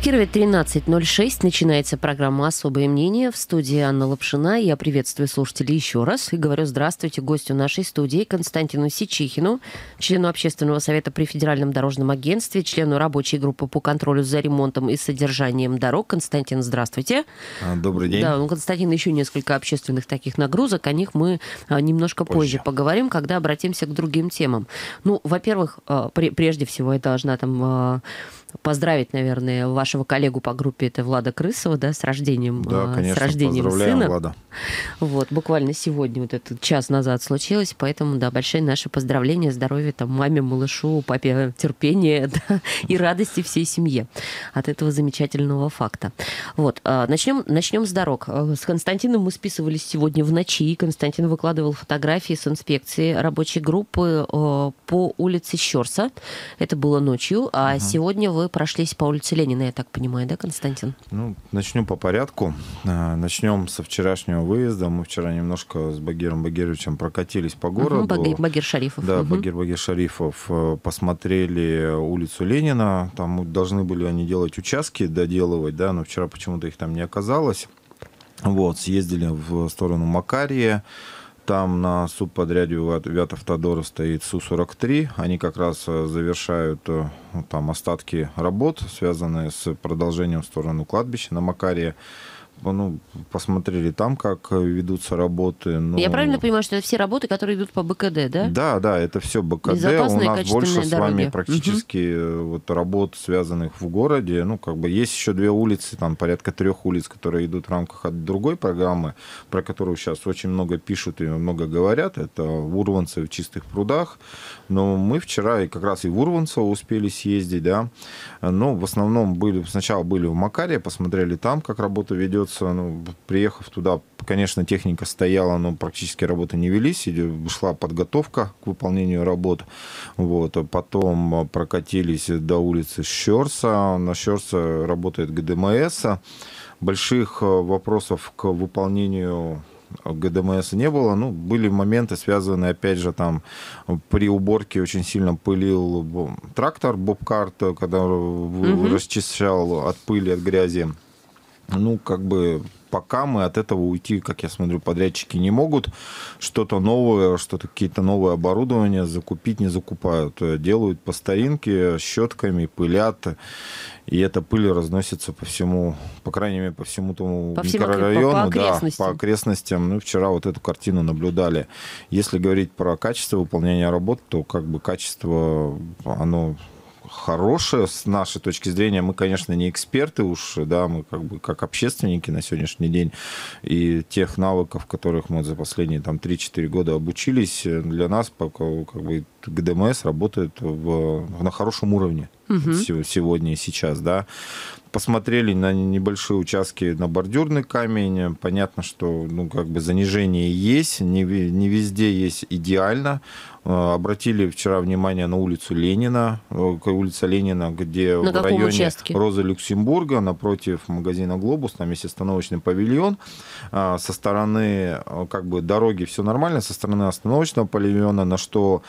В Кирове 13.06 начинается программа «Особое мнение» в студии Анна Лапшина. Я приветствую слушателей еще раз и говорю здравствуйте гостю нашей студии Константину Сичихину, члену Общественного совета при Федеральном дорожном агентстве, члену рабочей группы по контролю за ремонтом и содержанием дорог. Константин, здравствуйте. А, добрый день. Да, у Константина еще несколько общественных таких нагрузок. О них мы а, немножко позже, позже поговорим, когда обратимся к другим темам. Ну, во-первых, а, прежде всего я должна там поздравить, наверное, вашего коллегу по группе, это Влада Крысова, да, с рождением, да, конечно, с рождением сына. Влада. Вот, буквально сегодня, вот этот час назад случилось, поэтому, да, большие наши поздравления, здоровья там маме, малышу, папе терпения да, и радости всей семье от этого замечательного факта. Вот, а, начнем, начнем с дорог. А, с Константином мы списывались сегодня в ночи. Константин выкладывал фотографии с инспекции рабочей группы а, по улице Щерса. Это было ночью, а угу. сегодня вы вы прошлись по улице Ленина, я так понимаю, да, Константин? Ну, начнем по порядку. А, начнем со вчерашнего выезда. Мы вчера немножко с Багиром Багировичем прокатились по городу. Угу, Багир, Багир Шарифов. Да, угу. Багир Багир Шарифов. Посмотрели улицу Ленина. Там должны были они делать участки, доделывать, да, но вчера почему-то их там не оказалось. Вот, съездили в сторону Макария. Там на субподряде Вятов Тодора стоит Су-43. Они как раз э, завершают э, там остатки работ, связанные с продолжением в сторону кладбища на Макарии ну, посмотрели там, как ведутся работы. Но... Я правильно понимаю, что это все работы, которые идут по БКД, да? Да, да, это все БКД. У нас больше дороги. с вами практически угу. вот работ, связанных в городе. Ну, как бы есть еще две улицы, там порядка трех улиц, которые идут в рамках от другой программы, про которую сейчас очень много пишут и много говорят. Это в Урванце, в Чистых прудах. Но мы вчера и как раз и в Урванцево успели съездить, да. Но в основном были, сначала были в Макаре, посмотрели там, как работа ведется придется, ну, приехав туда, конечно, техника стояла, но практически работы не велись, шла подготовка к выполнению работ. Вот. А потом прокатились до улицы Щерса. На Щерса работает ГДМС. Больших э, вопросов к выполнению ГДМС не было. Ну, были моменты, связанные, опять же, там при уборке очень сильно пылил трактор Бобкарт, когда угу. расчищал от пыли, от грязи ну, как бы пока мы от этого уйти, как я смотрю, подрядчики не могут. Что-то новое, что-то какие-то новые оборудования закупить не закупают. Делают по старинке, щетками, пылят. И эта пыль разносится по всему, по крайней мере, по всему тому по микрорайону, по, по окрестностям. Да, по окрестностям. Мы вчера вот эту картину наблюдали. Если говорить про качество выполнения работ, то как бы качество, оно хорошее с нашей точки зрения. Мы, конечно, не эксперты уж, да, мы как бы как общественники на сегодняшний день. И тех навыков, которых мы за последние там 3-4 года обучились, для нас пока как бы ГДМС работает в, на хорошем уровне угу. сегодня и сейчас, да. Посмотрели на небольшие участки на бордюрный камень. Понятно, что ну, как бы занижение есть, не, не везде есть идеально. Э, обратили вчера внимание на улицу Ленина, э, улица Ленина, где на в районе участке? Розы Люксембурга, напротив магазина «Глобус», там есть остановочный павильон. А, со стороны э, как бы дороги все нормально, со стороны остановочного павильона, на что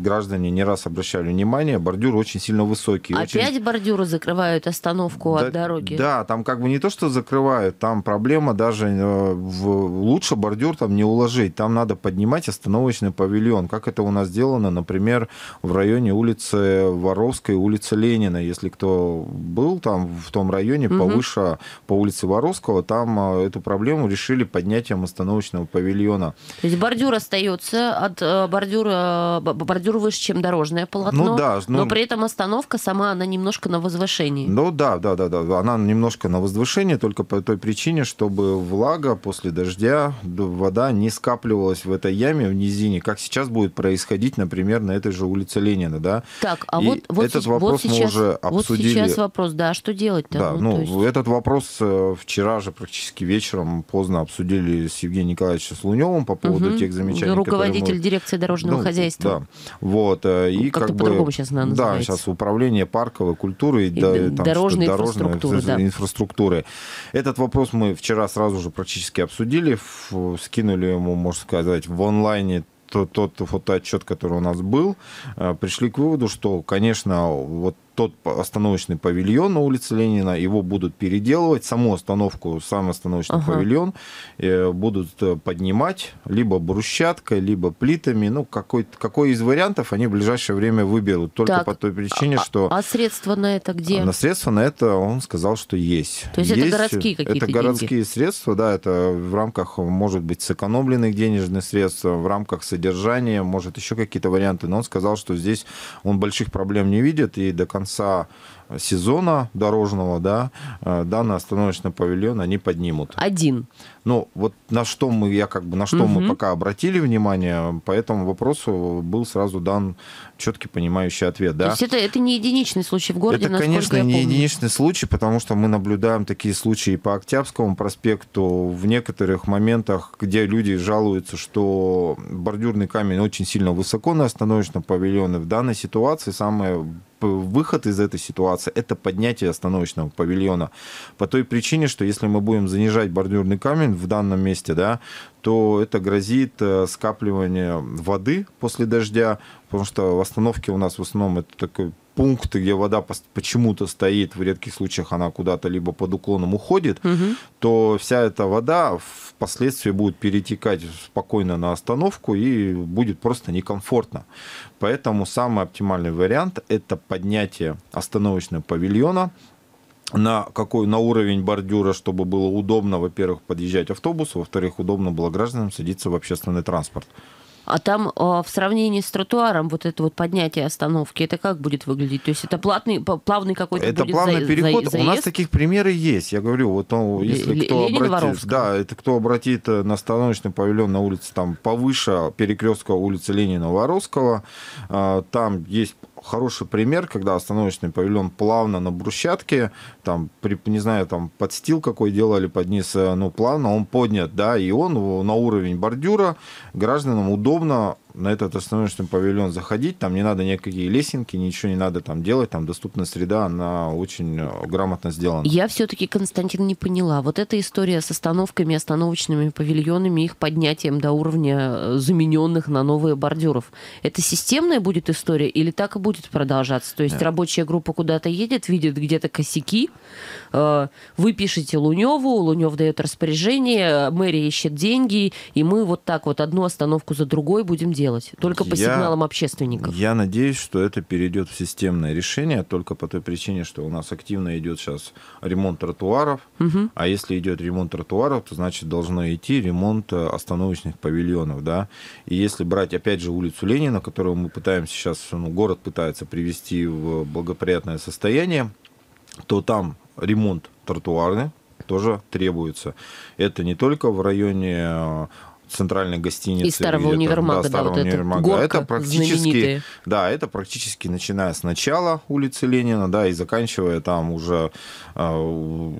граждане не раз обращали внимание, бордюр очень сильно высокий. Опять очень... бордюры закрывают остановку да, от дороги? Да, там как бы не то, что закрывают, там проблема даже в... лучше бордюр там не уложить, там надо поднимать остановочный павильон. Как это у нас сделано, например, в районе улицы Воровской, улицы Ленина. Если кто был там в том районе, угу. повыше по улице Воровского, там а, эту проблему решили поднятием остановочного павильона. То есть бордюр остается от э, бордюра, бордюр выше, чем дорожное полотно, ну, да, ну, но при этом остановка сама, она немножко на возвышении. Ну да, да, да, да, она немножко на возвышении, только по той причине, чтобы влага после дождя, вода не скапливалась в этой яме в низине, как сейчас будет происходить, например, на этой же улице Ленина, да. Так, а вот, вот этот вопрос вот сейчас, мы уже обсудили. Вот сейчас вопрос, да, а что делать-то? Да, ну, ну есть... этот вопрос э, вчера же практически вечером поздно обсудили с Евгением Николаевичем Слуневым по поводу угу. тех замечаний, Руководитель мы... дирекции дорожного ну, хозяйства. Да, вот. Э, и как, как по-другому сейчас она называется. Да, сейчас управление парковой культуры и, да, там, дорожной, инфраструктуры, да. инфраструктуры. Этот вопрос мы вчера сразу же практически обсудили, скинули ему, можно сказать, в онлайне тот, тот фотоотчет, который у нас был, э, пришли к выводу, что, конечно, вот тот остановочный павильон на улице Ленина, его будут переделывать, саму остановку, сам остановочный ага. павильон э, будут э, поднимать либо брусчаткой, либо плитами. Ну, какой, какой из вариантов они в ближайшее время выберут. Только так, по той причине, а, что... А средства на это где? На средства на это он сказал, что есть. То есть, есть это городские какие-то Это городские деньги? средства, да, это в рамках, может быть, сэкономленных денежных средств, в рамках содержания, может, еще какие-то варианты. Но он сказал, что здесь он больших проблем не видит, и до конца конца сезона дорожного, да, э, данный остановочный павильон они поднимут. Один. Ну, вот на что мы, я как бы, на что угу. мы пока обратили внимание, по этому вопросу был сразу дан четкий понимающий ответ, да. То есть это, это не единичный случай в городе, Это, конечно, не единичный случай, потому что мы наблюдаем такие случаи по Октябрьскому проспекту, в некоторых моментах, где люди жалуются, что бордюрный камень очень сильно высоко на остановочном павильоне. В данной ситуации самое выход из этой ситуации – это поднятие остановочного павильона. По той причине, что если мы будем занижать бордюрный камень в данном месте, да, то это грозит э, скапливание воды после дождя, потому что в остановке у нас в основном это такой пункт, где вода почему-то стоит, в редких случаях она куда-то либо под уклоном уходит, угу. то вся эта вода впоследствии будет перетекать спокойно на остановку и будет просто некомфортно. Поэтому самый оптимальный вариант – это поднятие остановочного павильона, на какой на уровень бордюра, чтобы было удобно, во-первых, подъезжать автобусу, во-вторых, удобно было гражданам садиться в общественный транспорт. А там а, в сравнении с тротуаром вот это вот поднятие остановки, это как будет выглядеть? То есть это платный, плавный какой-то Это будет плавный за, переход. За, У нас таких примеры есть. Я говорю, вот он, если кто обратит, да, это кто обратит э, на остановочный павильон на улице там повыше перекрестка улицы Ленина Воровского, а, там есть хороший пример, когда остановочный павильон плавно на брусчатке, там, при, не знаю, там подстил какой делали под низ, э, ну, плавно он поднят, да, и он на уровень бордюра, гражданам удобно на этот остановочный павильон заходить, там не надо никакие лесенки, ничего не надо там делать, там доступная среда, она очень э, грамотно сделана. Я все-таки, Константин, не поняла. Вот эта история с остановками, остановочными павильонами, их поднятием до уровня э, замененных на новые бордюров, это системная будет история или так и будет продолжаться? То есть Нет. рабочая группа куда-то едет, видит где-то косяки, э, вы пишете Луневу, Лунев дает распоряжение, мэрия ищет деньги, и мы вот так вот одну остановку за другой будем делать делать? Только по я, сигналам общественников? Я надеюсь, что это перейдет в системное решение, только по той причине, что у нас активно идет сейчас ремонт тротуаров. Угу. А если идет ремонт тротуаров, то значит должно идти ремонт э, остановочных павильонов. Да? И если брать, опять же, улицу Ленина, которую мы пытаемся сейчас, ну, город пытается привести в благоприятное состояние, то там ремонт тротуарный, тоже требуется. Это не только в районе э, центральной гостиницы. И старого универмага, да, старого да, вот универмага. Горка это практически, да, это практически начиная с начала улицы Ленина, да, и заканчивая там уже э,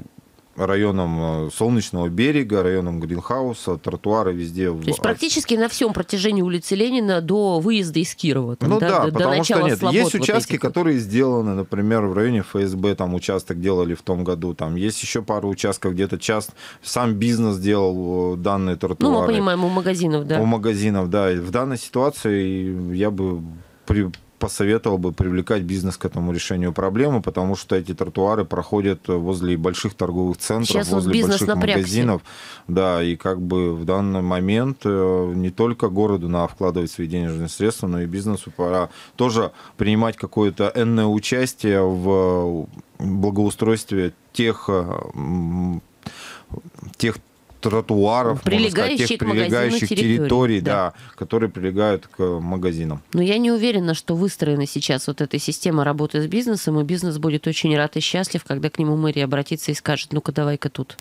районом э, Солнечного берега, районом Гринхауса, тротуары везде. То есть практически на всем протяжении улицы Ленина до выезда из Кирова. Там, ну да, да до, потому до что нет, есть участки, вот которые сделаны, например, в районе ФСБ, там участок делали в том году, там есть еще пару участков, где-то час сам бизнес делал э, данные тротуары. Ну, мы понимаем, у магазинов, да. У магазинов, да. В данной ситуации я бы при посоветовал бы привлекать бизнес к этому решению проблемы, потому что эти тротуары проходят возле больших торговых центров, Сейчас возле больших напрягся. магазинов. Да, и как бы в данный момент э, не только городу надо вкладывать свои денежные средства, но и бизнесу пора тоже принимать какое-то энное участие в благоустройстве тех тех тротуаров, прилегающих, сказать, тех прилегающих территорий, территорий да. да, которые прилегают к магазинам. Но я не уверена, что выстроена сейчас вот эта система работы с бизнесом, и бизнес будет очень рад и счастлив, когда к нему мэрия обратится и скажет, ну-ка давай-ка тут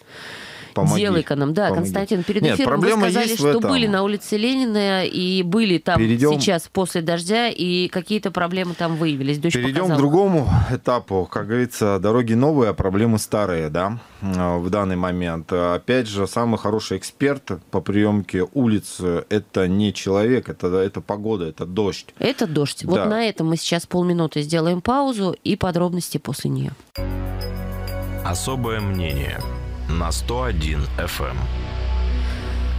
Помоги. Делай-ка нам. Да, Помоги. Константин, перед Нет, эфиром вы сказали, что были на улице Ленина и были там Перейдем... сейчас после дождя, и какие-то проблемы там выявились. Дочь Перейдем показала. к другому этапу. Как говорится, дороги новые, а проблемы старые, да, в данный момент. Опять же, самый хороший эксперт по приемке улиц – это не человек, это, это погода, это дождь. Это дождь. Да. Вот на этом мы сейчас полминуты сделаем паузу и подробности после нее. Особое мнение – на 101 FM.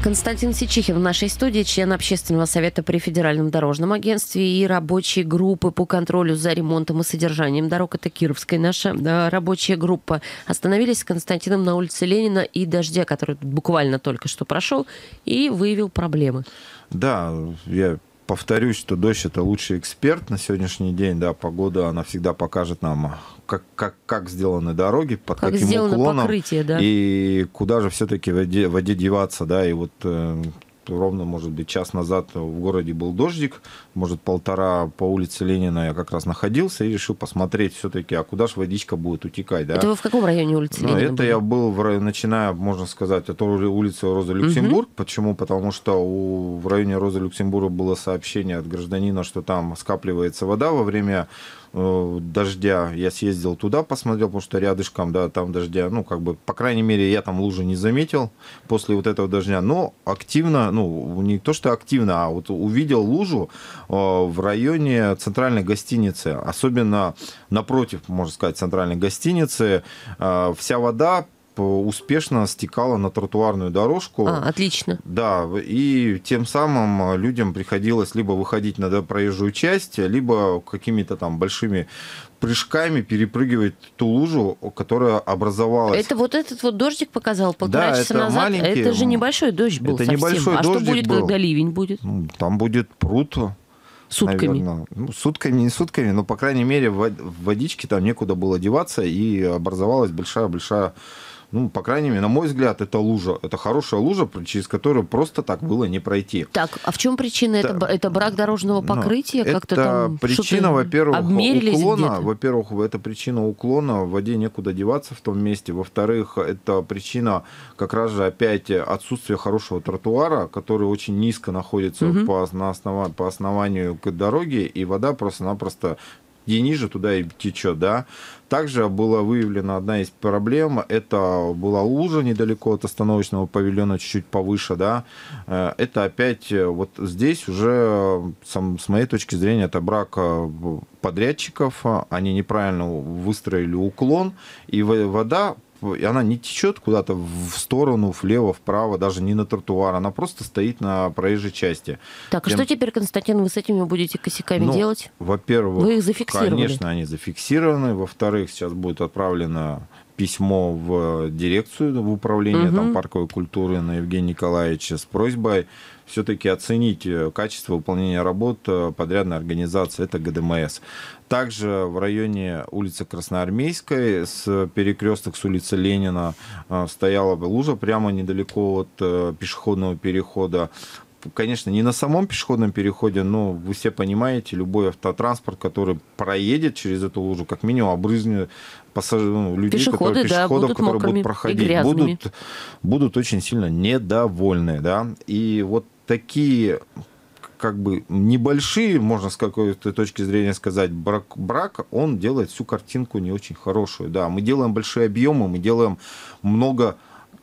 Константин Сичихин в нашей студии, член общественного совета при Федеральном дорожном агентстве и рабочей группы по контролю за ремонтом и содержанием дорог. Это Кировская наша да, рабочая группа. Остановились с Константином на улице Ленина и дождя, который буквально только что прошел, и выявил проблемы. Да, я повторюсь, что дождь это лучший эксперт на сегодняшний день. Да, погода, она всегда покажет нам, как, как, как сделаны дороги, под как каким уклоном. Покрытие, да. И куда же все-таки в воде, воде деваться, да, и вот э, ровно, может быть, час назад в городе был дождик, может, полтора по улице Ленина я как раз находился и решил посмотреть все-таки, а куда же водичка будет утекать. Да? Это вы в каком районе улицы ну, Это были? я был, в, начиная, можно сказать, от улицы Роза Люксембург. Угу. Почему? Потому что у, в районе Роза Люксембурга было сообщение от гражданина, что там скапливается вода во время дождя. Я съездил туда, посмотрел, потому что рядышком, да, там дождя, ну, как бы, по крайней мере, я там лужи не заметил после вот этого дождя, но активно, ну, не то, что активно, а вот увидел лужу э, в районе центральной гостиницы, особенно напротив, можно сказать, центральной гостиницы. Э, вся вода успешно стекала на тротуарную дорожку. А, отлично. Да, и тем самым людям приходилось либо выходить на проезжую часть, либо какими-то там большими прыжками перепрыгивать ту лужу, которая образовалась. Это вот этот вот дождик показал полтора да, часа это назад. Маленький, это же небольшой дождь был. Это совсем. небольшой а что будет, был. когда ливень будет? Ну, там будет пруд. Сутками. Наверное. Ну, сутками, не сутками, но, по крайней мере, в водичке там некуда было деваться, и образовалась большая-большая ну, по крайней мере, на мой взгляд, это лужа. Это хорошая лужа, через которую просто так было не пройти. Так, а в чем причина? Это, это, это брак дорожного ну, покрытия? Ну, Как-то там причина, во-первых, уклона. Во-первых, это причина уклона. В воде некуда деваться в том месте. Во-вторых, это причина как раз же опять отсутствия хорошего тротуара, который очень низко находится угу. по, на основа, по основанию к дороге, и вода просто-напросто где ниже, туда и течет, да. Также была выявлена одна из проблем, это была лужа недалеко от остановочного павильона, чуть-чуть повыше, да. Э, это опять э, вот здесь уже, с моей точки зрения, это брак э, подрядчиков, они неправильно выстроили уклон, и вода и она не течет куда-то в сторону, влево, вправо, даже не на тротуар, она просто стоит на проезжей части. Так, а Тем... а что теперь, Константин, вы с этими будете косяками ну, делать? Во-первых, вы их зафиксировали? Конечно, они зафиксированы. Во-вторых, сейчас будет отправлено письмо в дирекцию, в управление угу. там, парковой культуры на Евгения Николаевича с просьбой все-таки оценить э, качество выполнения работ э, подрядной организации, это ГДМС. Также в районе улицы Красноармейской с перекресток с улицы Ленина э, стояла лужа прямо недалеко от пешеходного перехода конечно, не на самом пешеходном переходе, но вы все понимаете, любой автотранспорт, который проедет через эту лужу, как минимум обрызнет пассаж... ну, людей, Пешеходы, которые, да, пешеходов, будут которые будут проходить, будут, будут очень сильно недовольны. Да? И вот такие как бы небольшие, можно с какой-то точки зрения сказать, брак, брак, он делает всю картинку не очень хорошую. Да, мы делаем большие объемы, мы делаем много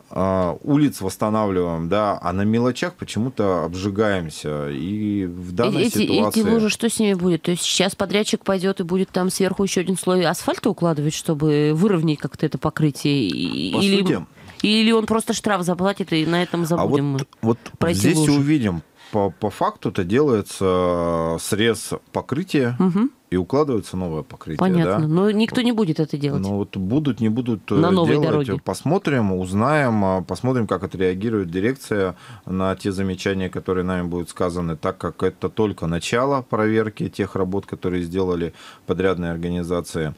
а, улиц восстанавливаем, да, а на мелочах почему-то обжигаемся. И в данной эти, ситуации... Эти лужи, что с ними будет? То есть сейчас подрядчик пойдет и будет там сверху еще один слой асфальта укладывать, чтобы выровнять как-то это покрытие? По Или... сути, или он просто штраф заплатит, и на этом забудем а вот, вот здесь лужу. увидим. По, по факту это делается срез покрытия, угу и укладывается новое покрытие. Понятно. Да? Но никто не будет это делать. Ну вот будут, не будут э, на новой делать. Дороге. Посмотрим, узнаем, а, посмотрим, как отреагирует дирекция на те замечания, которые нами будут сказаны, так как это только начало проверки тех работ, которые сделали подрядные организации.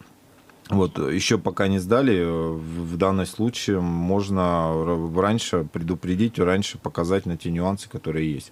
Вот, еще пока не сдали, э, в данном случае можно раньше предупредить, раньше показать на те нюансы, которые есть.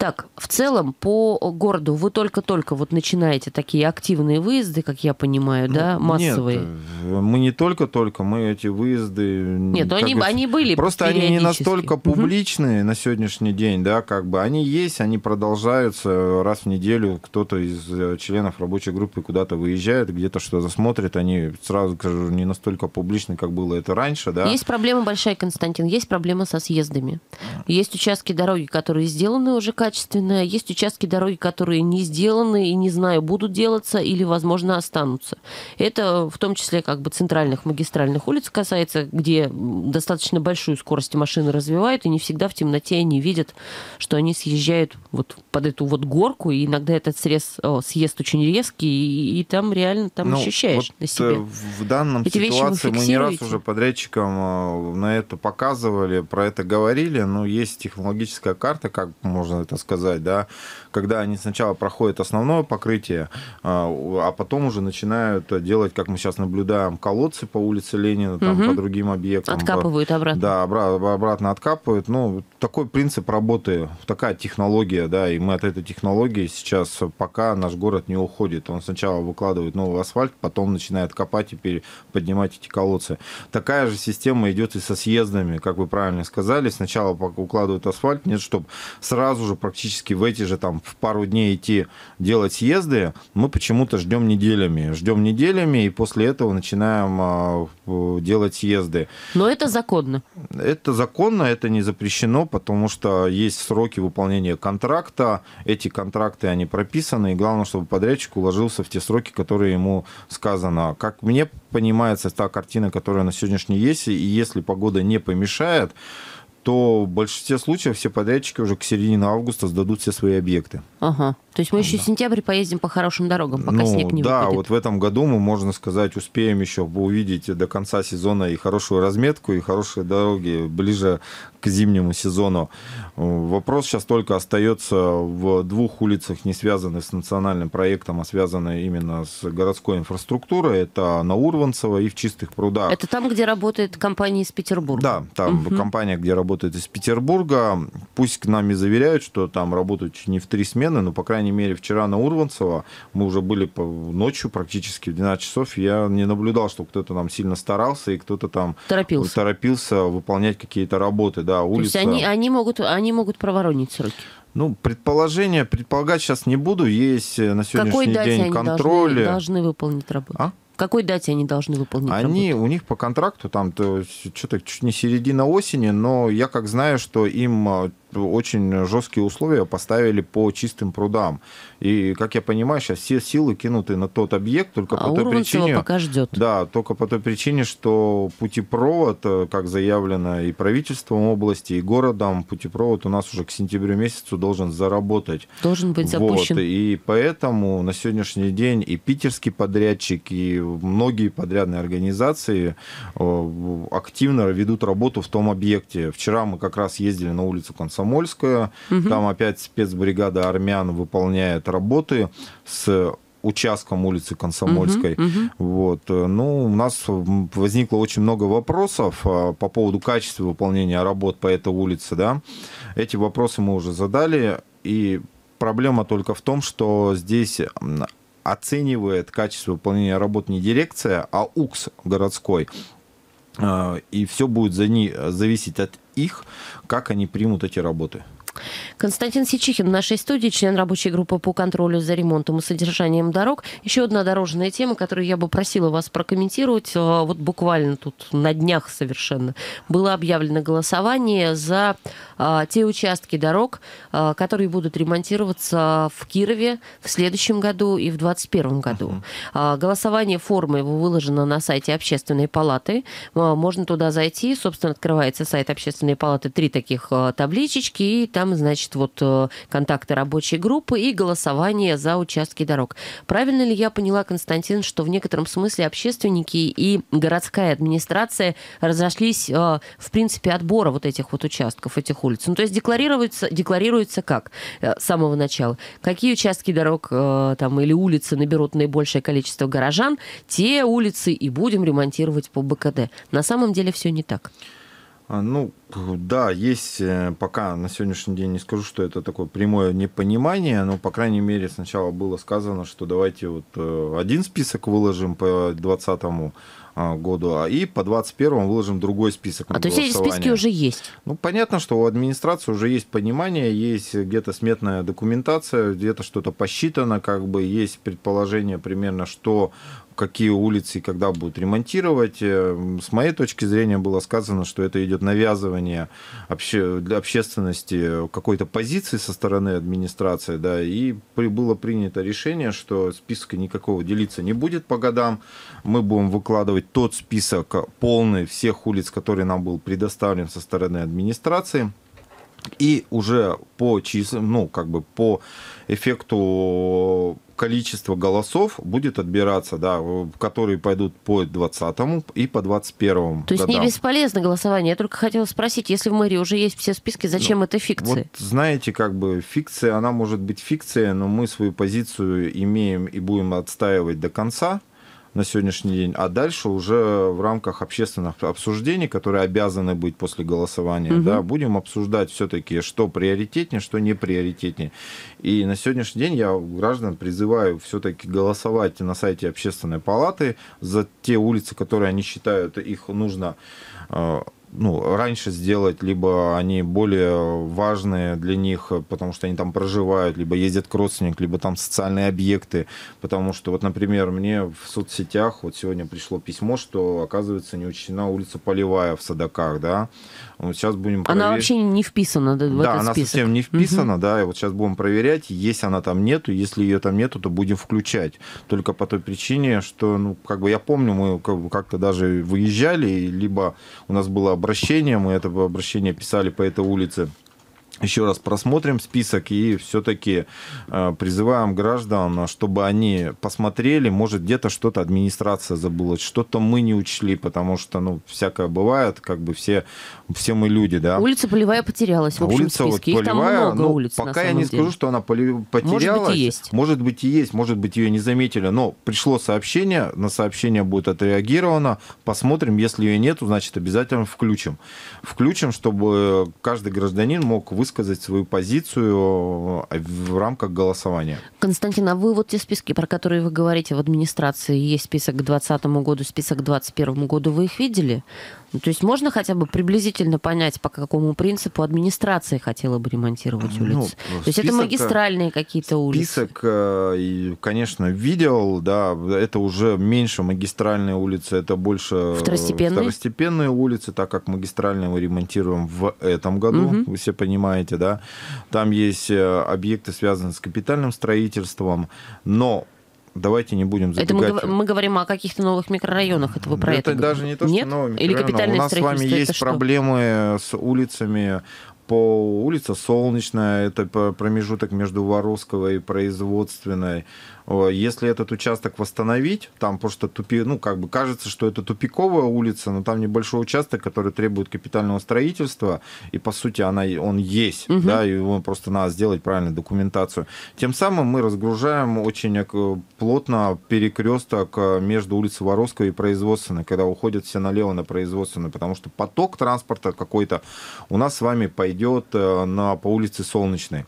Так, в целом по городу вы только-только вот начинаете такие активные выезды, как я понимаю, ну, да, массовые? Нет, мы не только-только, мы эти выезды... Нет, они, бы, они были Просто они не настолько публичные угу. на сегодняшний день, да, как бы они есть, они продолжаются раз в неделю, кто-то из э, членов рабочей группы куда-то выезжает, где-то что-то смотрит, они сразу скажу, не настолько публичны, как было это раньше, да. Есть проблема большая, Константин, есть проблема со съездами. Есть участки дороги, которые сделаны уже некачественная, есть участки дороги, которые не сделаны и не знаю, будут делаться или, возможно, останутся. Это в том числе как бы центральных магистральных улиц касается, где достаточно большую скорость машины развивают, и не всегда в темноте они видят, что они съезжают вот под эту вот горку, и иногда этот срез, о, съезд очень резкий, и, и там реально там ну, ощущаешь вот на себе. В данном Эти ситуации мы не раз уже подрядчикам э, на это показывали, про это говорили, но есть технологическая карта, как можно это сказать, да, когда они сначала проходят основное покрытие, а, а потом уже начинают делать, как мы сейчас наблюдаем, колодцы по улице Ленина, там, угу. по другим объектам. Откапывают обратно. Да, обратно откапывают. Ну, такой принцип работы, такая технология, да, и мы от этой технологии сейчас пока наш город не уходит. Он сначала выкладывает новый асфальт, потом начинает копать и поднимать эти колодцы. Такая же система идет и со съездами, как вы правильно сказали. Сначала укладывают асфальт, нет, чтобы сразу же практически в эти же там в пару дней идти делать съезды, мы почему-то ждем неделями. Ждем неделями, и после этого начинаем а, делать съезды. Но это законно. Это законно, это не запрещено, потому что есть сроки выполнения контракта. Эти контракты, они прописаны, и главное, чтобы подрядчик уложился в те сроки, которые ему сказано. Как мне понимается, та картина, которая на сегодняшний есть, и если погода не помешает, то в большинстве случаев все подрядчики уже к середине августа сдадут все свои объекты. Ага. То есть мы еще да. в сентябре поездим по хорошим дорогам, пока ну, снег не да, выпадет. Да, вот в этом году мы, можно сказать, успеем еще увидеть до конца сезона и хорошую разметку, и хорошие дороги ближе к зимнему сезону. Вопрос сейчас только остается в двух улицах, не связанных с национальным проектом, а связанных именно с городской инфраструктурой. Это на Урванцево и в Чистых прудах. Это там, где работает компания из Петербурга? Да, там угу. компания, где работает из Петербурга. Пусть к нам и заверяют, что там работают не в три смены, но, по крайней мере, вчера на Урванцево мы уже были ночью практически в 12 часов. Я не наблюдал, что кто-то там сильно старался и кто-то там торопился, торопился выполнять какие-то работы да, улица. То есть они, они, могут, они могут проворонить сроки? Ну, предположение, предполагать сейчас не буду. Есть э, на сегодняшний Какой день контроль. Должны, должны выполнить работу? А? какой дате они должны выполнить Они, работу? у них по контракту там то что-то чуть не середина осени, но я как знаю, что им э, очень жесткие условия поставили по чистым прудам. И, как я понимаю, сейчас все силы кинуты на тот объект только а по той причине... пока ждет. Да, только по той причине, что путепровод, э, как заявлено и правительством области, и городом, путепровод у нас уже к сентябрю месяцу должен заработать. Должен быть запущен. Вот, и поэтому на сегодняшний день и питерский подрядчик, и многие подрядные организации э, активно ведут работу в том объекте. Вчера мы как раз ездили на улицу Комсомольская, угу. там опять спецбригада армян выполняет работы с участком улицы Комсомольской. Uh-huh, uh-huh. Вот. Ну, у нас возникло очень много вопросов а, по поводу качества выполнения работ по этой улице. Да? Эти вопросы мы уже задали, и проблема только в том, что здесь оценивает качество выполнения работ не дирекция, а УКС городской. А, и все будет за ней зависеть от их, как они примут эти работы. Константин Сичихин в нашей студии, член рабочей группы по контролю за ремонтом и содержанием дорог. Еще одна дорожная тема, которую я бы просила вас прокомментировать. Э, вот буквально тут на днях совершенно было объявлено голосование за а, те участки дорог, а, которые будут ремонтироваться в Кирове в следующем году и в 2021 году. Голосование формы его выложено на сайте Общественной палаты. Можно туда зайти. Собственно, открывается сайт Общественной палаты. Три таких табличечки. И там, значит, вот э, контакты рабочей группы и голосование за участки дорог. Правильно ли я поняла, Константин, что в некотором смысле общественники и городская администрация разошлись, э, в принципе, отбора вот этих вот участков, этих улиц? Ну, то есть декларируется, декларируется как э, с самого начала? Какие участки дорог там или улицы наберут наибольшее количество горожан, те улицы и будем ремонтировать по БКД. На самом деле все не так. А, ну, да, есть э, пока на сегодняшний день не скажу, что это такое прямое непонимание, но, по крайней мере, сначала было сказано, что давайте вот э, один список выложим по 2020 а, году, а и по 21 выложим другой список. А то есть эти списки уже есть? Ну, понятно, что у администрации уже есть понимание, есть где-то сметная документация, где-то что-то посчитано, как бы есть предположение примерно, что какие улицы и когда будут ремонтировать. Э, с моей точки зрения было сказано, что это идет навязывание высказывания обще, для общественности какой-то позиции со стороны администрации, да, и при, было принято решение, что списка никакого делиться не будет по годам, мы будем выкладывать тот список полный всех улиц, который нам был предоставлен со стороны администрации, и уже по числам, ну, как бы по эффекту количества голосов будет отбираться, да, которые пойдут по 20 и по 21 То есть годам. не бесполезно голосование. Я только хотела спросить, если в мэрии уже есть все списки, зачем ну, это фикция? Вот знаете, как бы фикция, она может быть фикция, но мы свою позицию имеем и будем отстаивать до конца на сегодняшний день, а дальше уже в рамках общественных обсуждений, которые обязаны быть после голосования, угу. да, будем обсуждать все-таки, что приоритетнее, что не приоритетнее. И на сегодняшний день я граждан призываю все-таки голосовать на сайте общественной палаты за те улицы, которые они считают, их нужно э, ну, раньше сделать, либо они более важные для них, потому что они там проживают, либо ездят к родственникам, либо там социальные объекты. Потому что, вот, например, мне в соцсетях вот сегодня пришло письмо, что, оказывается, не учтена улица Полевая в Садаках, да. Вот сейчас будем проверять. Она вообще не вписана да, в да, этот она список. совсем не вписана, угу. да, и вот сейчас будем проверять, если она там нету, если ее там нету, то будем включать. Только по той причине, что, ну, как бы я помню, мы как-то даже выезжали, либо у нас было обращение, мы это обращение писали по этой улице, еще раз просмотрим список и все-таки э, призываем граждан, чтобы они посмотрели, может где-то что-то администрация забыла, что-то мы не учли, потому что, ну, всякое бывает, как бы все, все мы люди, да. Улица Полевая потерялась в общем улица списке, вот Полевая, Их там много ну, улиц, Пока я не деле. скажу, что она потерялась. Может быть и есть. Может быть и есть, может быть ее не заметили, но пришло сообщение, на сообщение будет отреагировано, посмотрим, если ее нету, значит обязательно включим. Включим, чтобы каждый гражданин мог высказать высказать свою позицию в рамках голосования. Константин, а вы вот те списки, про которые вы говорите в администрации, есть список к 2020 году, список к 2021 году, вы их видели? Ну, то есть можно хотя бы приблизительно понять, по какому принципу администрация хотела бы ремонтировать улицы? Ну, то есть это магистральные какие-то улицы? Список, э, конечно, видел, да, это уже меньше магистральные улицы, это больше второстепенные, второстепенные улицы, так как магистральные мы ремонтируем в этом году, угу. вы все понимаете, да. Там есть э, объекты, связанные с капитальным строительством, но давайте не будем забегать. Это мы, мы говорим о каких-то новых микрорайонах, это вы про это, это даже не то, Нет? что новые Или капитальное У нас с вами есть проблемы с улицами по улице Солнечная, это промежуток между Воровского и Производственной. Если этот участок восстановить, там просто тупи, ну, как бы кажется, что это тупиковая улица, но там небольшой участок, который требует капитального строительства, и по сути она, он есть, угу. да, и его просто надо сделать правильную документацию. Тем самым мы разгружаем очень э, плотно перекресток э, между улицей Воровской и Производственной, когда уходят все налево на Производственную, потому что поток транспорта какой-то у нас с вами пойдет э, на, по улице Солнечной.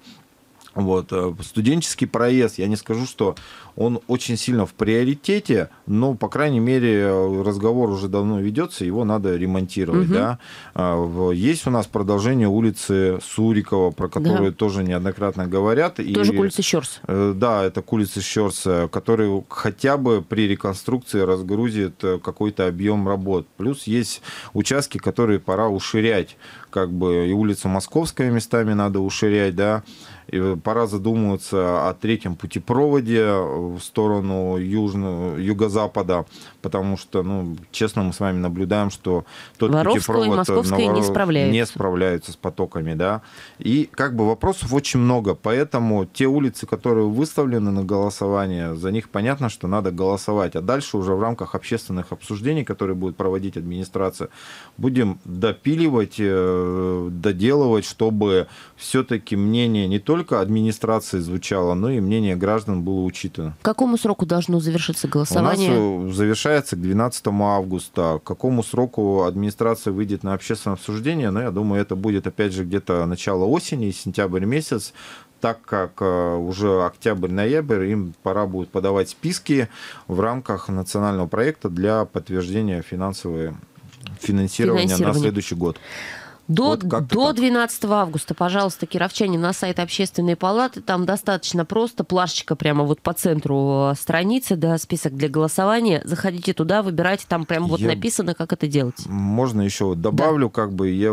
Вот. Э, студенческий проезд, я не скажу, что он очень сильно в приоритете, но, по крайней мере, разговор уже давно ведется, его надо ремонтировать. Угу. Да? А, есть у нас продолжение улицы Сурикова, про которую да. тоже неоднократно говорят. Тоже и, к улице Щерс. Э, да, это к улице Щерс, который хотя бы при реконструкции разгрузит э, какой-то объем работ. Плюс есть участки, которые пора уширять, как бы и улицу Московская местами надо уширять, да, и пора задумываться о третьем путепроводе в сторону южного, юго-запада, потому что, ну, честно, мы с вами наблюдаем, что тот Воровского путепровод и Московская не справляются. не справляются с потоками, да. И как бы вопросов очень много, поэтому те улицы, которые выставлены на голосование, за них понятно, что надо голосовать, а дальше уже в рамках общественных обсуждений, которые будет проводить администрация, будем допиливать, э, доделывать, чтобы все-таки мнение не только только администрации звучало, но и мнение граждан было учитано. К какому сроку должно завершиться голосование? У нас завершается к 12 августа. К какому сроку администрация выйдет на общественное обсуждение? Ну, я думаю, это будет, опять же, где-то начало осени, сентябрь месяц так как э, уже октябрь-ноябрь, им пора будет подавать списки в рамках национального проекта для подтверждения финансового финансирования, финансирования. на следующий год. До, вот до 12 августа, пожалуйста, кировчане на сайт общественной палаты. Там достаточно просто, плашечка прямо вот по центру э, страницы, да, список для голосования. Заходите туда, выбирайте, там прямо вот я... написано, как это делать. Можно еще вот добавлю, да. как бы я,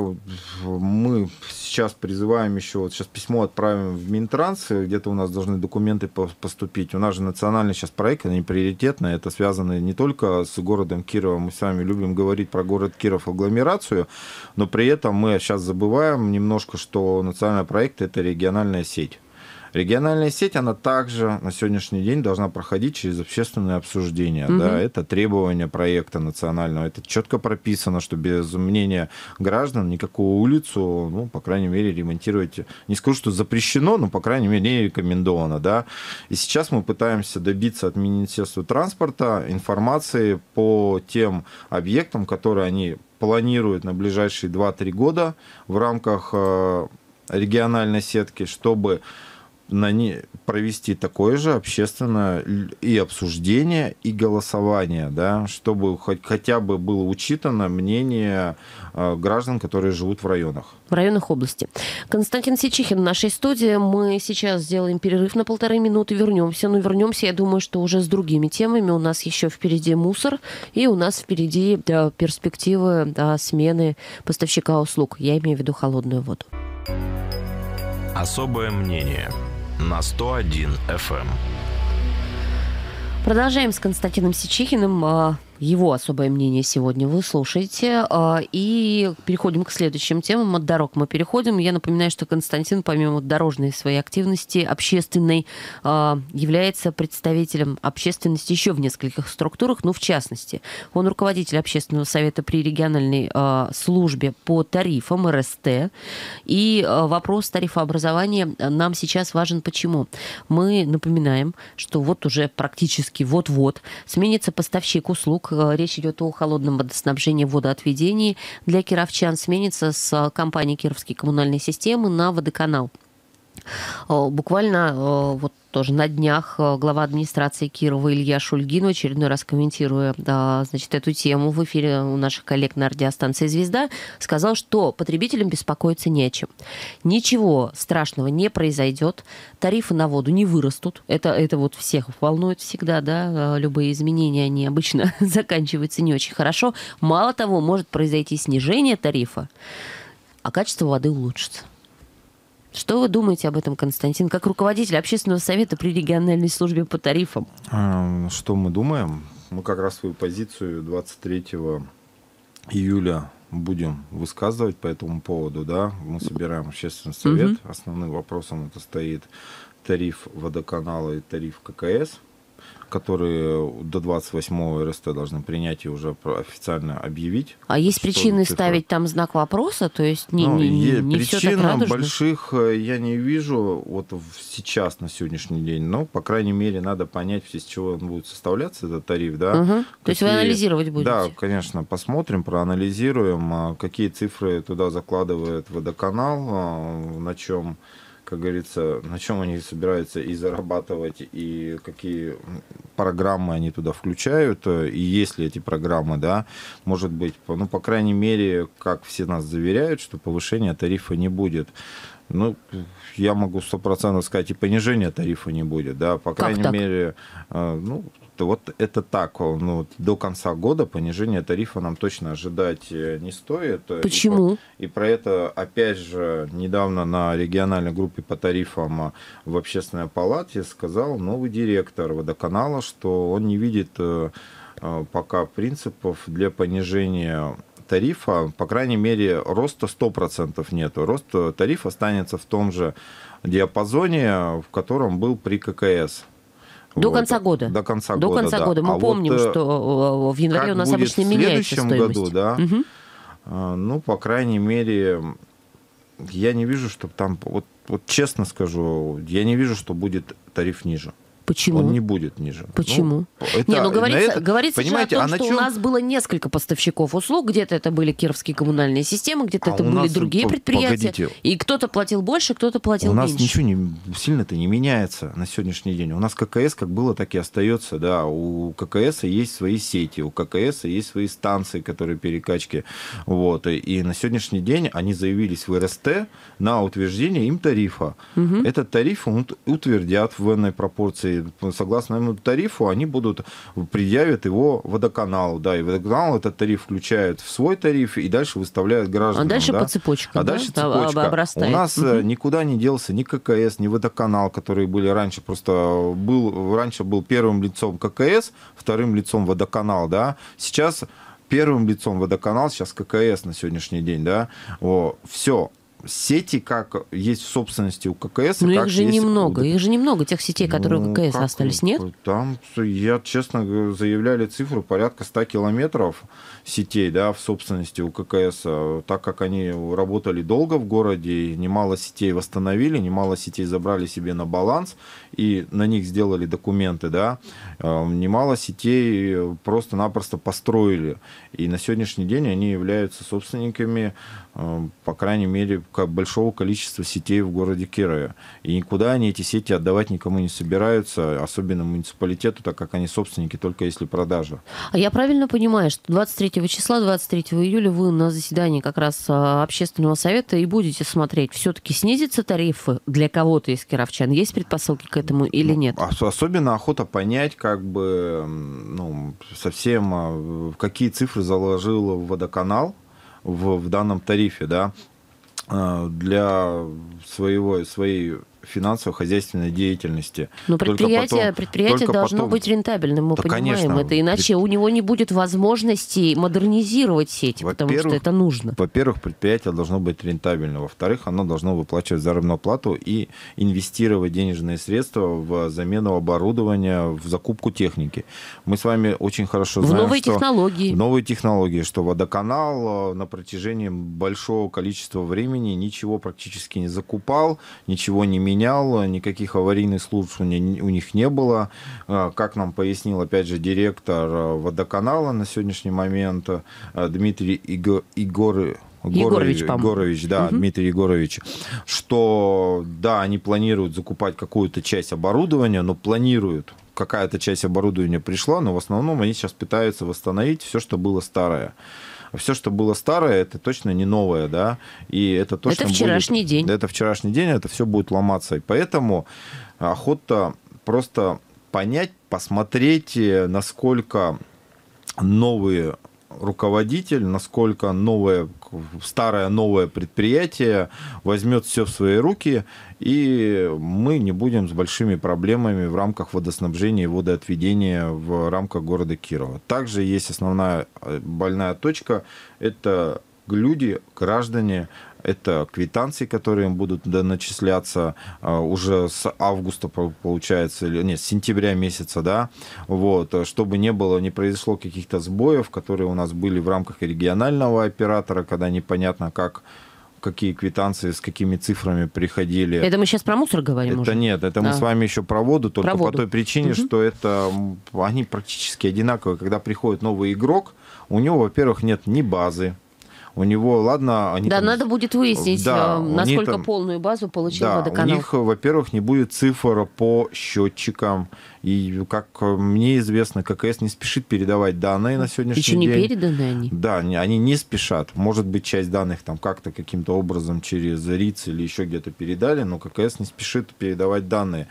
мы сейчас призываем еще, вот сейчас письмо отправим в Минтранс, где-то у нас должны документы поступить. У нас же национальный сейчас проект, они приоритетные, это связано не только с городом Кирова, мы с вами любим говорить про город Киров агломерацию, но при этом мы сейчас забываем немножко, что национальный проект – это региональная сеть. Региональная сеть, она также на сегодняшний день должна проходить через общественное обсуждение. Угу. Да, это требование проекта национального. Это четко прописано, что без мнения граждан никакую улицу, ну, по крайней мере, ремонтировать, не скажу, что запрещено, но, по крайней мере, не рекомендовано. Да. И сейчас мы пытаемся добиться от Министерства транспорта информации по тем объектам, которые они планируют на ближайшие 2-3 года в рамках э, региональной сетки, чтобы на не провести такое же общественное и обсуждение, и голосование, да, чтобы хоть, хотя бы было учитано мнение э, граждан, которые живут в районах. В районах области. Константин Сичихин в нашей студии. Мы сейчас сделаем перерыв на полторы минуты, вернемся. Но ну, вернемся, я думаю, что уже с другими темами. У нас еще впереди мусор, и у нас впереди да, перспективы да, смены поставщика услуг. Я имею в виду холодную воду. Особое мнение на 101 FM. Продолжаем с Константином Сичихиным а, его особое мнение сегодня вы слушаете. А, и переходим к следующим темам. От дорог мы переходим. Я напоминаю, что Константин, помимо дорожной своей активности, общественной, а, является представителем общественности еще в нескольких структурах. Ну, в частности, он руководитель общественного совета при региональной а, службе по тарифам РСТ. И вопрос тарифообразования нам сейчас важен почему? Мы напоминаем, что вот уже практически вот-вот сменится поставщик услуг Э, речь идет о холодном водоснабжении, водоотведении для кировчан. Сменится с компанией «Кировские коммунальные системы» на водоканал. Э, буквально э, вот тоже на днях э, глава администрации Кирова Илья Шульгин, очередной раз комментируя да, значит, эту тему в эфире у наших коллег на радиостанции «Звезда», сказал, что потребителям беспокоиться не о чем. Ничего страшного не произойдет, тарифы на воду не вырастут. Это, это вот всех волнует всегда, да, любые изменения, они обычно заканчиваются не очень хорошо. Мало того, может произойти снижение тарифа, а качество воды улучшится. Что вы думаете об этом, Константин, как руководитель общественного совета при региональной службе по тарифам? А, что мы думаем? Мы как раз свою позицию 23 июля будем высказывать по этому поводу, да, мы собираем общественный совет, угу. основным вопросом это стоит тариф водоканала и тариф ККС, которые до 28-го РСТ должны принять и уже официально объявить. А есть причины цифра... ставить там знак вопроса? То есть не, ну, не, не, не Причин все так радужно? больших э, я не вижу вот сейчас, на сегодняшний день. Но, по крайней мере, надо понять, из чего он будет составляться, этот тариф. Да? Угу. Какие... То есть вы анализировать будете? Да, конечно, посмотрим, проанализируем, а какие цифры туда закладывает водоканал, а, на чем как говорится, на чем они собираются и зарабатывать, и какие программы они туда включают, и есть ли эти программы, да, может быть, ну, по крайней мере, как все нас заверяют, что повышения тарифа не будет. Ну, я могу сто процентов сказать, и понижения тарифа не будет, да, по крайней мере, э, ну, вот это так. Ну, до конца года понижение тарифа нам точно ожидать э, не стоит. Почему? И, и про это, опять же, недавно на региональной группе по тарифам э, в общественной палате сказал новый директор водоканала, что он не видит э, пока принципов для понижения тарифа, по крайней мере, роста 100% нету. Рост тарифа останется в том же диапазоне, в котором был при ККС. До вот. конца года. До конца До года. конца да. года. Мы а помним, вот, что э, в январе у нас обычно меняется стоимость. в следующем году, да. Угу. Ну, по крайней мере, я не вижу, что там, вот, вот честно скажу, я не вижу, что будет тариф ниже. Почему? Он не будет ниже. Почему? Ну, это, не, ну говорится, это, говорится понимаете, же о том, а что чем... у нас было несколько поставщиков услуг. Где-то это были кировские коммунальные системы, где-то а это были другие предприятия. Погодите. И кто-то платил больше, кто-то платил меньше. У нас ничего не, сильно-то не меняется на сегодняшний день. У нас ККС как было, так и остается. Да. У ККС есть свои сети, у ККС есть свои станции, которые перекачки. Вот. И на сегодняшний день они заявились в РСТ на утверждение им тарифа. Угу. Этот тариф утвердят в энной пропорции согласно этому тарифу, они будут предъявят его водоканалу, да, и водоканал этот тариф включает в свой тариф и дальше выставляет гражданам. А дальше да? по цепочке, А да? дальше цепочка. Обрастает. У нас угу. никуда не делся ни ККС, ни водоканал, которые были раньше, просто был, раньше был первым лицом ККС, вторым лицом водоканал, да, сейчас первым лицом водоканал, сейчас ККС на сегодняшний день, да, О, все, сети как есть в собственности у ККС. Но их же немного, у... их же немного тех сетей, которые ну, у ККС остались, нет? Там, я честно заявляли цифру порядка 100 километров сетей да, в собственности у ККС, а так как они работали долго в городе, немало сетей восстановили, немало сетей забрали себе на баланс и на них сделали документы, да, а, немало сетей просто-напросто построили. И на сегодняшний день они являются собственниками, а, по крайней мере, большого количества сетей в городе Кирове. И никуда они эти сети отдавать никому не собираются, особенно муниципалитету, так как они собственники только если продажа. А я правильно понимаю, что 23 числа, 23 июля вы на заседании как раз а, общественного совета и будете смотреть, все-таки снизятся тарифы для кого-то из кировчан? Есть предпосылки к этому или ну, нет? Особенно охота понять, как бы, ну, совсем, а, какие цифры заложил водоканал в, в данном тарифе, да, для своего, своей финансово-хозяйственной деятельности. Но предприятие, потом, предприятие должно потом... быть рентабельным, мы да, понимаем конечно. это, иначе у него не будет возможности модернизировать сети, потому что это нужно. Во-первых, предприятие должно быть рентабельным, во-вторых, оно должно выплачивать заработную плату и инвестировать денежные средства в замену оборудования, в закупку техники. Мы с вами очень хорошо знаем, в новые что технологии. В новые технологии, что водоканал э, на протяжении большого количества времени ничего практически не закупал, ничего не менял, никаких аварийных служб у них не было. А, как нам пояснил, опять же, директор э, водоканала на сегодняшний момент э, Дмитрий Иго, Игор, Егорович, Егорович, да, угу. Дмитрий Егорович, что да, они планируют закупать какую-то часть оборудования, но планируют какая-то часть оборудования пришла, но в основном они сейчас пытаются восстановить все, что было старое все, что было старое, это точно не новое, да, и это точно Это вчерашний будет, день. Это вчерашний день, это все будет ломаться, и поэтому охота просто понять, посмотреть, насколько новые руководитель, насколько новое, старое новое предприятие возьмет все в свои руки, и мы не будем с большими проблемами в рамках водоснабжения и водоотведения в рамках города Кирова. Также есть основная э, больная точка, это люди, граждане, это квитанции, которые им будут начисляться а, уже с августа, получается, или нет, с сентября месяца, да, вот, чтобы не было, не произошло каких-то сбоев, которые у нас были в рамках регионального оператора, когда непонятно, как какие квитанции с какими цифрами приходили. Это мы сейчас про мусор говорим Это уже? нет, это мы а. с вами еще про воду, только про воду. по той причине, угу. что это они практически одинаковые. Когда приходит новый игрок, у него, во-первых, нет ни базы, у него, ладно... Они да, там, надо будет выяснить, да, э, насколько там, полную базу получил да, водоканал. у них, во-первых, не будет цифр по счетчикам. И, как мне известно, ККС не спешит передавать данные на сегодняшний Еще день. Еще не переданы они? Да, они не спешат. Может быть, часть данных там как-то каким-то образом через РИЦ или еще где-то передали, но ККС не спешит передавать данные.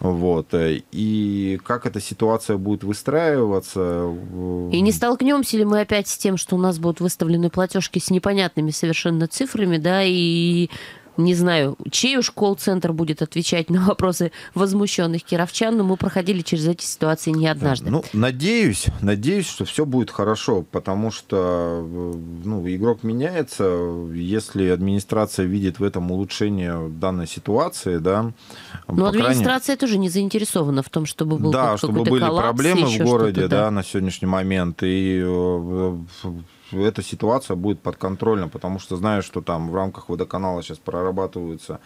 Вот. И как эта ситуация будет выстраиваться... И не столкнемся ли мы опять с тем, что у нас будут выставлены платежки с непонятными совершенно цифрами, да, и не знаю, чей уж колл-центр будет отвечать на вопросы возмущенных кировчан, но мы проходили через эти ситуации не однажды. Ну, надеюсь, надеюсь, что все будет хорошо, потому что ну, игрок меняется. Если администрация видит в этом улучшение данной ситуации, да. Но администрация крайней... тоже не заинтересована в том, чтобы был да, чтобы были коллапс, проблемы в городе, да, да, на сегодняшний момент. И э, эта ситуация будет подконтрольна, потому что знаю, что там в рамках водоканала сейчас прорабатываются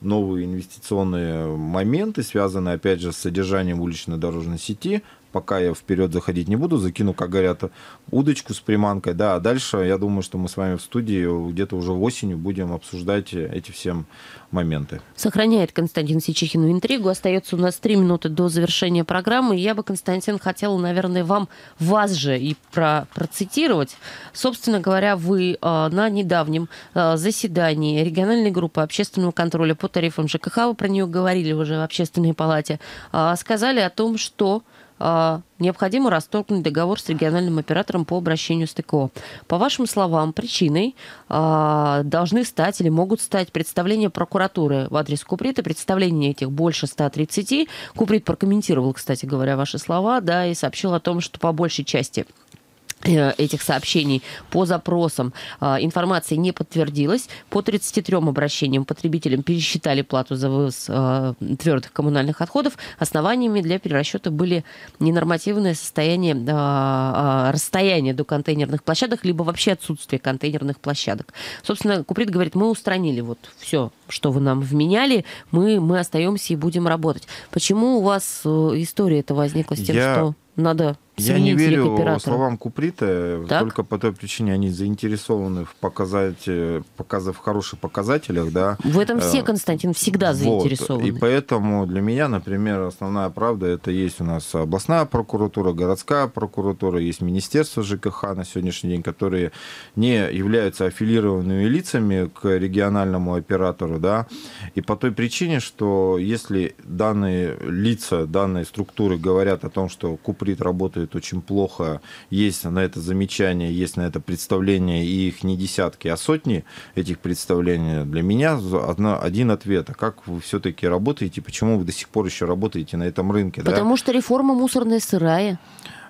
новые инвестиционные моменты, связанные, опять же, с содержанием уличной дорожной сети, пока я вперед заходить не буду, закину, как говорят, удочку с приманкой, да, а дальше я думаю, что мы с вами в студии где-то уже осенью будем обсуждать эти все моменты. Сохраняет Константин Сичихин интригу. Остается у нас три минуты до завершения программы. Я бы, Константин, хотела, наверное, вам вас же и про, процитировать. Собственно говоря, вы э, на недавнем э, заседании региональной группы общественного контроля по тарифам ЖКХ, вы про нее говорили уже в общественной палате, э, сказали о том, что необходимо расторгнуть договор с региональным оператором по обращению с ТКО. По вашим словам, причиной а, должны стать или могут стать представления прокуратуры в адрес Куприта, представления этих больше 130. Куприт прокомментировал, кстати говоря, ваши слова, да, и сообщил о том, что по большей части этих сообщений по запросам а, информации не подтвердилась. По 33 обращениям потребителям пересчитали плату за вывоз а, твердых коммунальных отходов. Основаниями для перерасчета были ненормативное состояние, расстояние до контейнерных площадок, либо вообще отсутствие контейнерных площадок. Собственно, Куприт говорит, мы устранили вот все, что вы нам вменяли, мы, мы остаемся и будем работать. Почему у вас э, история это возникла с тем, Я... что надо я не верю словам Куприта, так? только по той причине они заинтересованы в показать, э, показав хороших показателях, да. В этом все, э, Константин, всегда заинтересованы. Вот. И поэтому для меня, например, основная правда, это есть у нас областная прокуратура, городская прокуратура, есть Министерство ЖКХ на сегодняшний день, которые не являются аффилированными лицами к региональному оператору, да, и по той причине, что если данные лица, данные структуры говорят о том, что Куприт работает работает очень плохо, есть на это замечание, есть на это представление, и их не десятки, а сотни этих представлений, для меня одно, один ответ. А как вы все-таки работаете, почему вы до сих пор еще работаете на этом рынке? Потому да? что реформа мусорная сырая.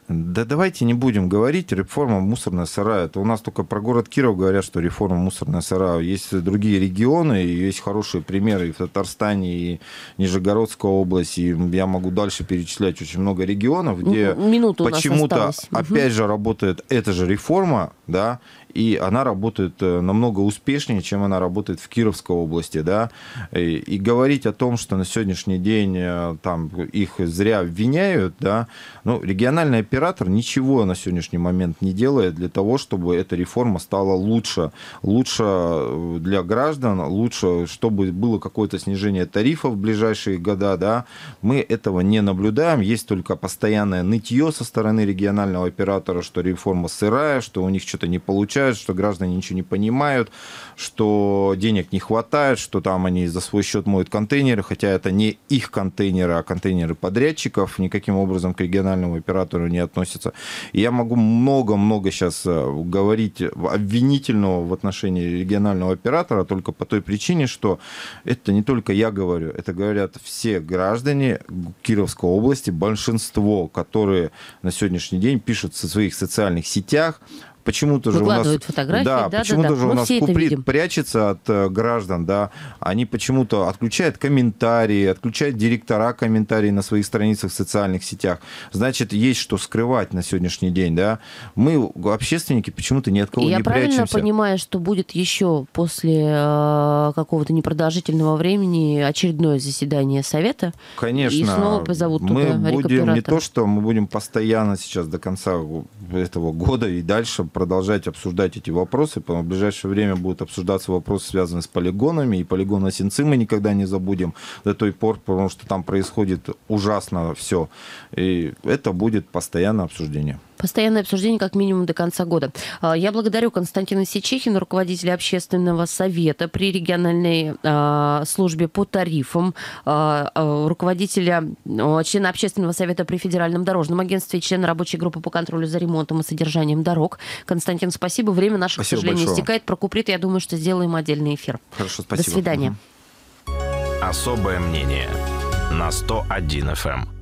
Да давайте не будем говорить, реформа мусорная сарая. Это у нас только про город Киров говорят, что реформа мусорная сарая. Есть другие регионы, и есть хорошие примеры и в Татарстане, и Нижегородской области. И я могу дальше перечислять очень много регионов, где почему-то опять же работает эта же реформа, да, и она работает э, намного успешнее, чем она работает в Кировской области, да, и, и говорить о том, что на сегодняшний день э, там их зря обвиняют, да, ну, региональный оператор ничего на сегодняшний момент не делает для того, чтобы эта реформа стала лучше, лучше э, для граждан, лучше, чтобы было какое-то снижение тарифов в ближайшие года, да, мы этого не наблюдаем, есть только постоянное нытье со стороны регионального оператора, что реформа сырая, что у них что-то не получается, получают, что граждане ничего не понимают, что денег не хватает, что там они за свой счет моют контейнеры, хотя это не их контейнеры, а контейнеры подрядчиков, никаким образом к региональному оператору не относятся. И я могу много-много сейчас э, говорить обвинительного в отношении регионального оператора только по той причине, что это не только я говорю, это говорят все граждане Кировской области, большинство, которые на сегодняшний день пишут в своих социальных сетях, почему-то же у нас... фотографии, да, да почему-то да, же Мы у нас куприт прячется от э, граждан, да, они почему-то отключают комментарии, отключают директора комментарии на своих страницах в социальных сетях. Значит, есть что скрывать на сегодняшний день, да. Мы, общественники, почему-то ни от кого Я не прячемся. Я правильно понимаю, что будет еще после э, какого-то непродолжительного времени очередное заседание Совета? Конечно. И снова позовут мы туда будем не то, что мы будем постоянно сейчас до конца этого года и дальше продолжать обсуждать эти вопросы. В ближайшее время будут обсуждаться вопросы, связанные с полигонами. И полигон Осинцы мы никогда не забудем до той пор, потому что там происходит ужасно все. И это будет постоянное обсуждение. Постоянное обсуждение как минимум до конца года. А, я благодарю Константина Сичихина, руководителя общественного совета при региональной а, службе по тарифам, а, руководителя, члена общественного совета при Федеральном дорожном агентстве, члена рабочей группы по контролю за ремонтом и содержанием дорог. Константин, спасибо. Время наше, спасибо к сожалению, большое. истекает. Про Куприт, я думаю, что сделаем отдельный эфир. Хорошо, спасибо. До свидания. Особое мнение на 101 FM.